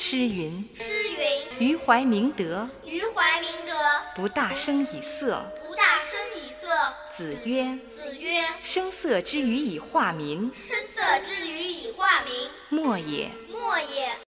诗云诗云：“余怀明德，余怀明德，不大声以色。不大声以色。”子曰：“子曰：声色之于以化民，声色之于以化民，莫也。”莫也。